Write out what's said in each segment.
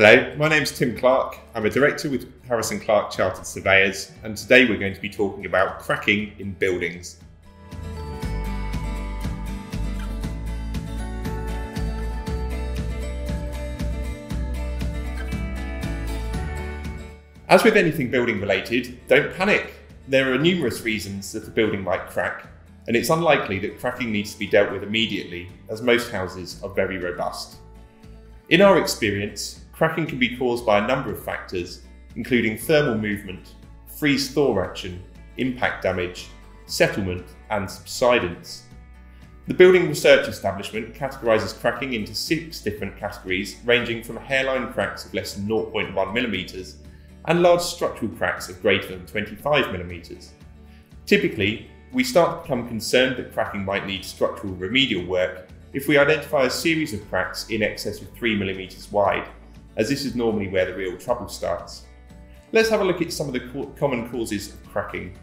Hello, my name's Tim Clark. I'm a director with Harrison Clarke Chartered Surveyors, and today we're going to be talking about cracking in buildings. As with anything building related, don't panic. There are numerous reasons that a building might crack, and it's unlikely that cracking needs to be dealt with immediately, as most houses are very robust. In our experience, cracking can be caused by a number of factors, including thermal movement, freeze thaw action, impact damage, settlement, and subsidence. The Building Research Establishment categorises cracking into six different categories, ranging from hairline cracks of less than 0.1mm and large structural cracks of greater than 25mm. Typically, we start to become concerned that cracking might need structural remedial work if we identify a series of cracks in excess of 3mm wide, as this is normally where the real trouble starts. Let's have a look at some of the co common causes of cracking.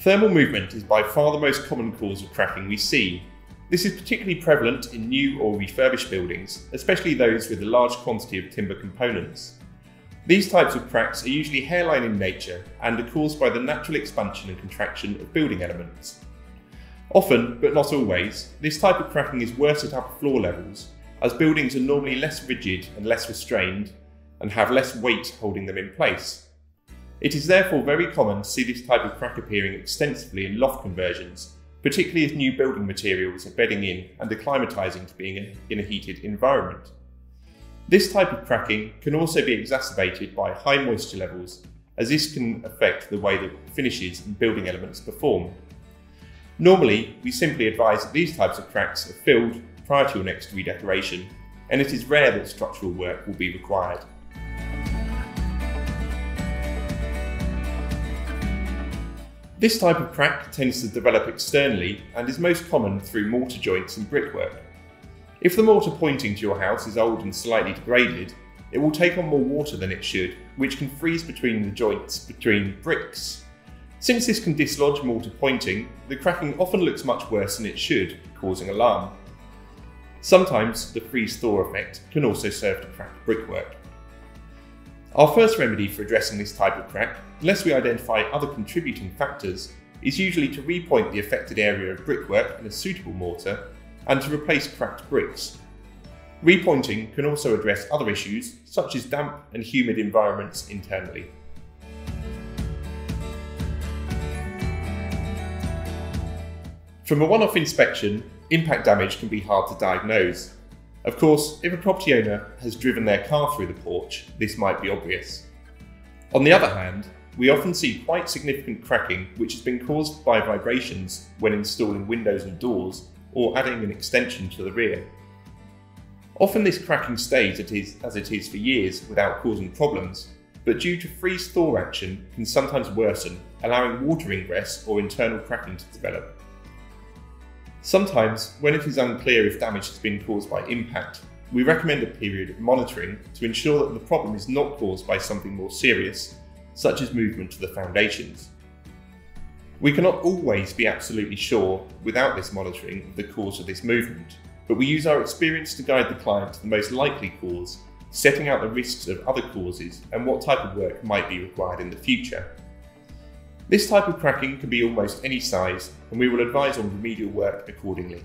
Thermal movement is by far the most common cause of cracking we see, this is particularly prevalent in new or refurbished buildings, especially those with a large quantity of timber components. These types of cracks are usually hairline in nature and are caused by the natural expansion and contraction of building elements. Often, but not always, this type of cracking is worse at upper floor levels, as buildings are normally less rigid and less restrained and have less weight holding them in place. It is therefore very common to see this type of crack appearing extensively in loft conversions particularly as new building materials are bedding in and acclimatising to being in a heated environment. This type of cracking can also be exacerbated by high moisture levels, as this can affect the way the finishes and building elements perform. Normally, we simply advise that these types of cracks are filled prior to your next redecoration, and it is rare that structural work will be required. This type of crack tends to develop externally and is most common through mortar joints and brickwork. If the mortar pointing to your house is old and slightly degraded, it will take on more water than it should, which can freeze between the joints between bricks. Since this can dislodge mortar pointing, the cracking often looks much worse than it should, causing alarm. Sometimes the freeze-thaw effect can also serve to crack brickwork. Our first remedy for addressing this type of crack, unless we identify other contributing factors, is usually to repoint the affected area of brickwork in a suitable mortar and to replace cracked bricks. Repointing can also address other issues such as damp and humid environments internally. From a one-off inspection, impact damage can be hard to diagnose, of course, if a property owner has driven their car through the porch, this might be obvious. On the other hand, we often see quite significant cracking which has been caused by vibrations when installing windows and doors or adding an extension to the rear. Often this cracking stays as it is for years without causing problems, but due to freeze-thaw action can sometimes worsen, allowing water ingress or internal cracking to develop. Sometimes, when it is unclear if damage has been caused by impact, we recommend a period of monitoring to ensure that the problem is not caused by something more serious, such as movement to the foundations. We cannot always be absolutely sure, without this monitoring, of the cause of this movement, but we use our experience to guide the client to the most likely cause, setting out the risks of other causes and what type of work might be required in the future. This type of cracking can be almost any size, and we will advise on remedial work accordingly.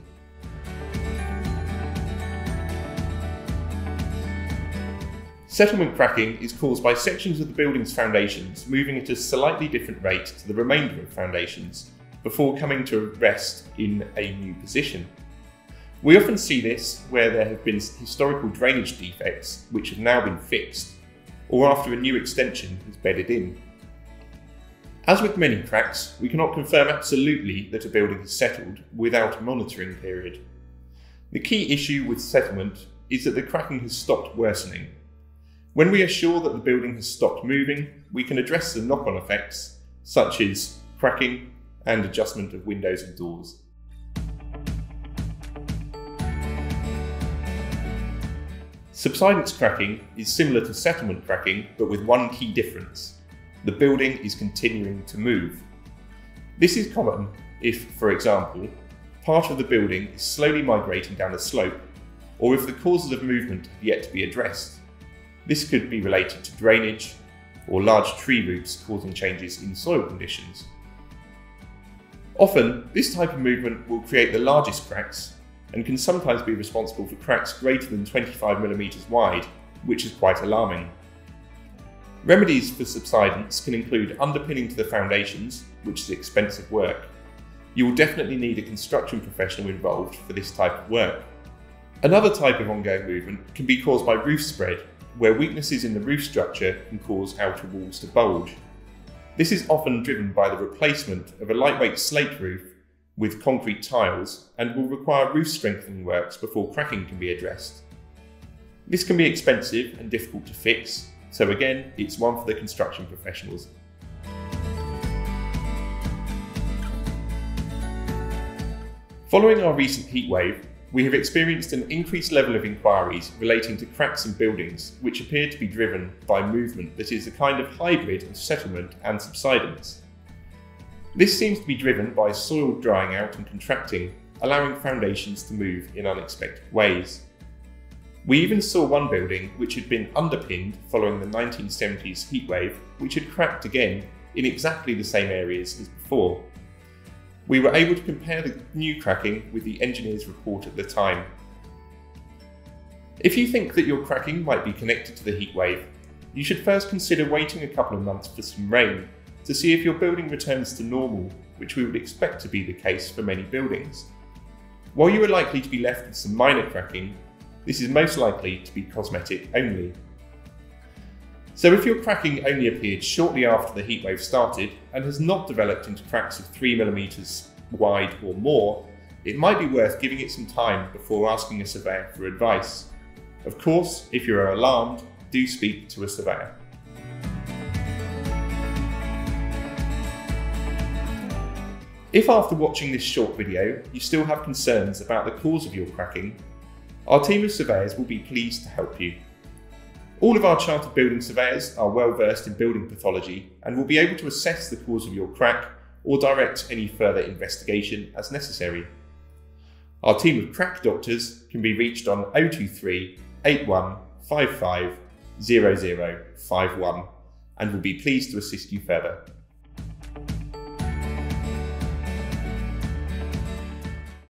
Settlement cracking is caused by sections of the building's foundations moving at a slightly different rate to the remainder of foundations before coming to rest in a new position. We often see this where there have been historical drainage defects which have now been fixed, or after a new extension has bedded in. As with many cracks, we cannot confirm absolutely that a building has settled without a monitoring period. The key issue with settlement is that the cracking has stopped worsening. When we are sure that the building has stopped moving, we can address the knock-on effects, such as cracking and adjustment of windows and doors. Subsidence cracking is similar to settlement cracking, but with one key difference the building is continuing to move. This is common if, for example, part of the building is slowly migrating down a slope, or if the causes of movement have yet to be addressed. This could be related to drainage or large tree roots causing changes in soil conditions. Often, this type of movement will create the largest cracks and can sometimes be responsible for cracks greater than 25mm wide, which is quite alarming. Remedies for subsidence can include underpinning to the foundations, which is expensive work. You will definitely need a construction professional involved for this type of work. Another type of ongoing movement can be caused by roof spread, where weaknesses in the roof structure can cause outer walls to bulge. This is often driven by the replacement of a lightweight slate roof with concrete tiles and will require roof strengthening works before cracking can be addressed. This can be expensive and difficult to fix, so again, it's one for the construction professionals. Following our recent heatwave, we have experienced an increased level of inquiries relating to cracks in buildings which appear to be driven by movement that is a kind of hybrid of settlement and subsidence. This seems to be driven by soil drying out and contracting, allowing foundations to move in unexpected ways. We even saw one building which had been underpinned following the 1970s heatwave, which had cracked again in exactly the same areas as before. We were able to compare the new cracking with the engineer's report at the time. If you think that your cracking might be connected to the heatwave, you should first consider waiting a couple of months for some rain to see if your building returns to normal, which we would expect to be the case for many buildings. While you are likely to be left with some minor cracking, this is most likely to be cosmetic only. So if your cracking only appeared shortly after the heatwave started and has not developed into cracks of 3mm wide or more, it might be worth giving it some time before asking a surveyor for advice. Of course, if you are alarmed, do speak to a surveyor. If after watching this short video you still have concerns about the cause of your cracking, our team of surveyors will be pleased to help you. All of our chartered building surveyors are well versed in building pathology and will be able to assess the cause of your crack or direct any further investigation as necessary. Our team of crack doctors can be reached on 023 8155 0051 and will be pleased to assist you further.